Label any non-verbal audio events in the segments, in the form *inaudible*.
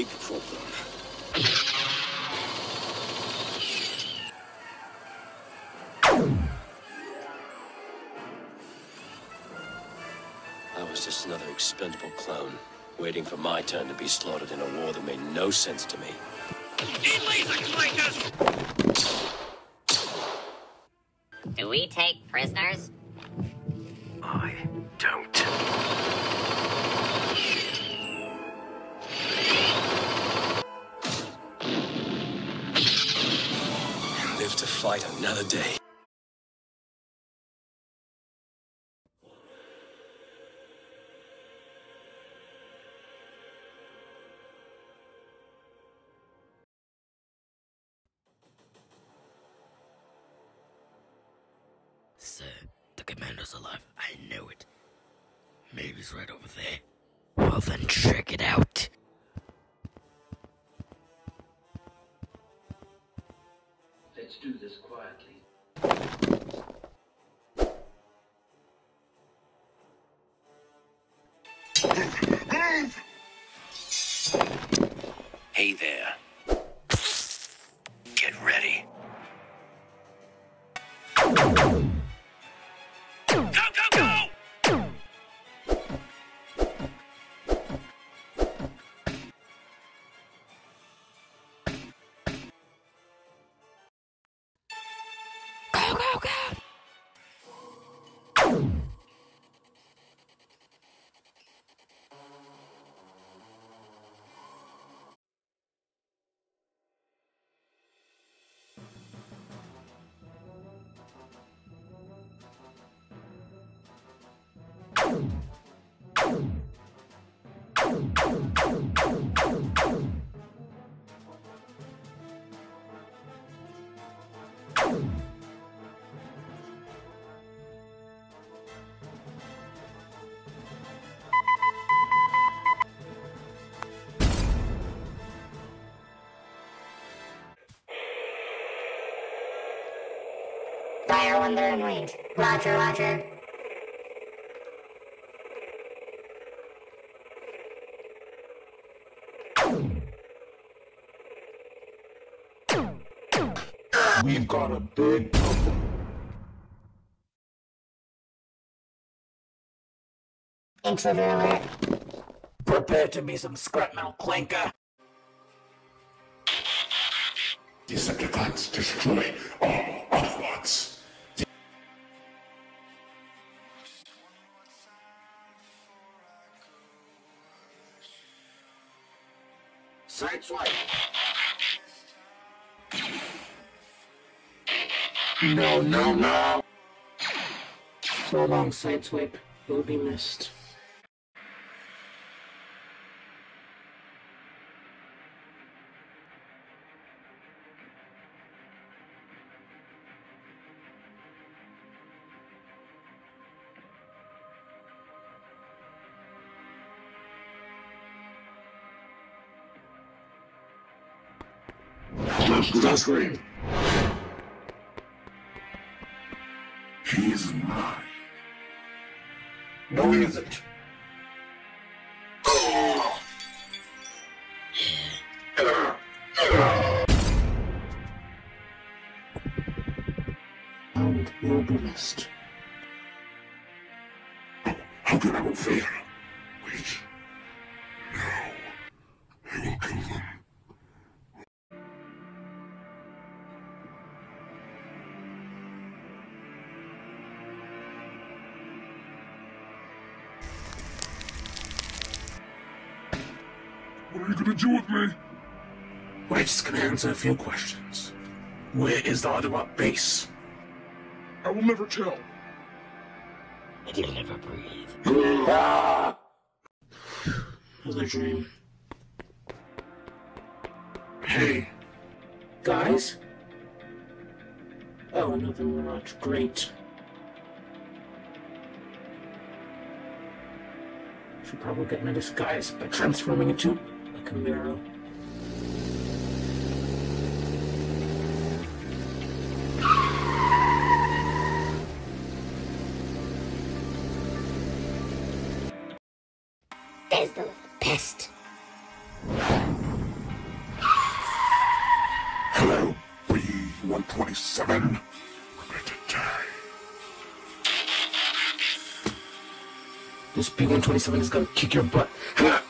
big problem. I was just another expendable clone, waiting for my turn to be slaughtered in a war that made no sense to me. Do we take prisoners? I don't. Live to fight another day. Sir, the commander's alive. I know it. Maybe he's right over there. Well, then check it out. Hey there. Get ready. Fire when they're in range. Roger, roger. We've got a big problem. Intruder alert. Prepare to be some scrap metal clanker. Decepticons destroy all Autobots. Sideswipe. No, no, no! So long, Sideswipe. You'll be missed. Starscream. He's mine. No, he isn't. And you'll be missed. How can I will fail? Wait. You gonna do with me? We're just gonna answer a few questions. Where is the Autobot base? I will never tell. It'll never breathe. *gasps* Another dream. Hey. Guys? Oh, another Mirage. Great. Should probably get my disguise by transforming into a Camaro. There's the pest. Hello, B-127. This B-127 is gonna kick your butt. *laughs*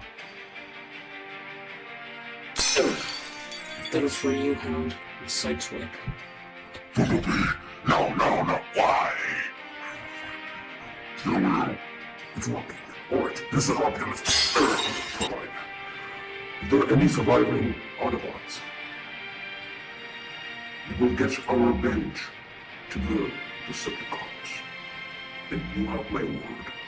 That was for you, Hound. Sideswipe. Bumblebee! No, no, no! Why? You will. It's working. Alright, this is Optimus Prime. If there are any surviving Autobots, we will get our revenge to the Decepticons. And you have my word.